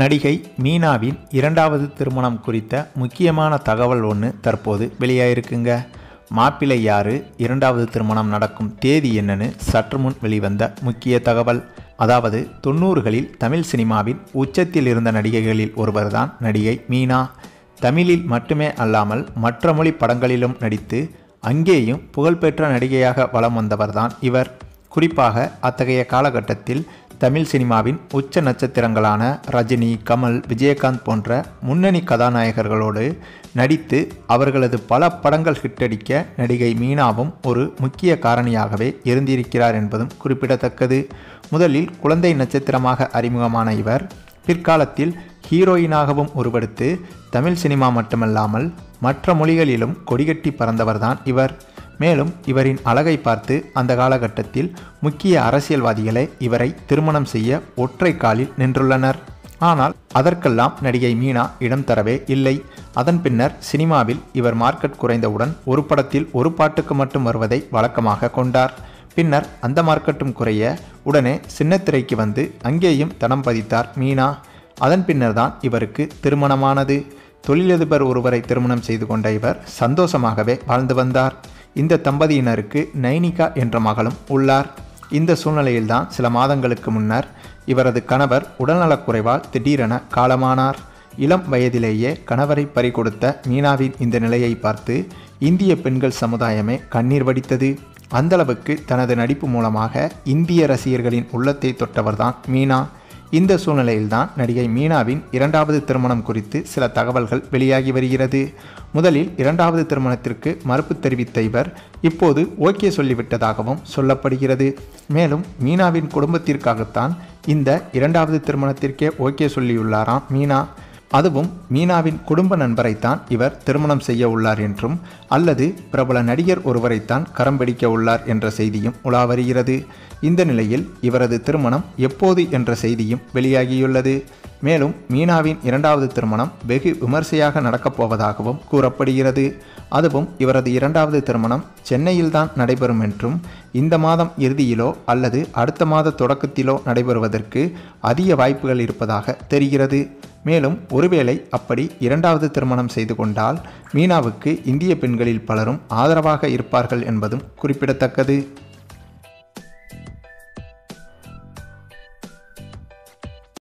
நடிகை மீனாவின் இரண்டாவது திருமணம் குறித்த முக்கியமான தகவல் ஒன்று தற்போது வெளியாயிருக்குங்க. மாப்பிள்ளை யாரு இரண்டாவது திருமணம் நடக்கும் தேதி என்னன்னு சற்று முன் வெளிவந்த முக்கிய தகவல். அதாவது தொண்ணூறுகளில் தமிழ் சினிமாவின் உச்சத்தில் இருந்த நடிகைகளில் ஒருவர்தான் நடிகை மீனா. தமிழில் மட்டுமே அல்லாமல் மற்ற மொழி படங்களிலும் நடித்து அங்கேயும் புகழ்பெற்ற நடிகையாக வலம் வந்தவர்தான் இவர். குறிப்பாக அத்தகைய காலகட்டத்தில் தமிழ் சினிமாவின் உச்ச நட்சத்திரங்களான ரஜினி கமல் விஜயகாந்த் போன்ற முன்னணி கதாநாயகர்களோடு நடித்து அவர்களது பல படங்கள் ஹிட்டடிக்க நடிகை மீனாவும் ஒரு முக்கிய காரணியாகவே இருந்திருக்கிறார் என்பதும் குறிப்பிடத்தக்கது. முதலில் குழந்தை நட்சத்திரமாக அறிமுகமான இவர் பிற்காலத்தில் ஹீரோயினாகவும் உருவெடுத்து தமிழ் சினிமா மட்டுமல்லாமல் மற்ற மொழிகளிலும் கொடிகட்டி பறந்தவர்தான் இவர். மேலும் இவரின் அழகை பார்த்து அந்த காலகட்டத்தில் முக்கிய அரசியல்வாதிகளை இவரை திருமணம் செய்ய ஒற்றை காலில் நின்றுள்ளனர். ஆனால் அதற்கெல்லாம் நடிகை மீனா இடம் தரவே இல்லை. அதன் பின்னர் சினிமாவில் இவர் மார்க்கெட் குறைந்தவுடன் ஒரு படத்தில் ஒரு பாட்டுக்கு மட்டும் வருவதை வழக்கமாக கொண்டார். பின்னர் அந்த மார்க்கெட்டும் குறைய உடனே சின்னத்திரைக்கு வந்து அங்கேயும் தனம் பதித்தார் மீனா. அதன் பின்னர் தான் இவருக்கு திருமணமானது. தொழிலதிபர் ஒருவரை திருமணம் செய்து கொண்ட இவர் சந்தோஷமாகவே வாழ்ந்து வந்தார். இந்த தம்பதியினருக்கு நைனிகா என்ற மகளும் உள்ளார். இந்த சூழ்நிலையில்தான் சில மாதங்களுக்கு முன்னர் இவரது கணவர் உடல்நலக்குறைவால் திடீரென காலமானார். இளம் வயதிலேயே கணவரை பறிகொடுத்த மீனாவின் இந்த நிலையை பார்த்து இந்திய பெண்கள் சமுதாயமே கண்ணீர் வடித்தது. அந்தளவுக்கு தனது நடிப்பு மூலமாக இந்திய ரசிகர்களின் உள்ளத்தை தொட்டவர்தான் மீனா. இந்த சூழ்நிலையில்தான் நடிகை மீனாவின் இரண்டாவது திருமணம் குறித்து சில தகவல்கள் வெளியாகி வருகிறது. முதலில் இரண்டாவது திருமணத்திற்கு மறுப்பு தெரிவித்த இவர் இப்போது ஓகே சொல்லிவிட்டதாகவும் சொல்லப்படுகிறது. மேலும் மீனாவின் குடும்பத்திற்காகத்தான் இந்த இரண்டாவது திருமணத்திற்கே ஓகே சொல்லியுள்ளாராம் மீனா. அதுவும் மீனாவின் குடும்ப நண்பரைத்தான் இவர் திருமணம் செய்ய உள்ளார் என்றும் அல்லது பிரபல நடிகர் ஒருவரைத்தான் கரம் பிடிக்க உள்ளார் என்ற செய்தியும் உலா வருகிறது இந்த நிலையில் இவரது திருமணம் எப்போது என்ற செய்தியும் வெளியாகியுள்ளது. மேலும் மீனாவின் இரண்டாவது திருமணம் வெகு விமர்சையாக நடக்கப் போவதாகவும் கூறப்படுகிறது. அதுவும் இவரது இரண்டாவது திருமணம் சென்னையில்தான் நடைபெறும் என்றும் இந்த மாதம் இறுதியிலோ அல்லது அடுத்த மாத தொடக்கத்திலோ நடைபெறுவதற்கு அதிக வாய்ப்புகள் இருப்பதாக தெரிகிறது. மேலும் ஒருவேளை அப்படி இரண்டாவது திருமணம் செய்து கொண்டால் மீனாவுக்கு இந்திய பெண்களில் பலரும் ஆதரவாக இருப்பார்கள் என்பதும் குறிப்பிடத்தக்கது.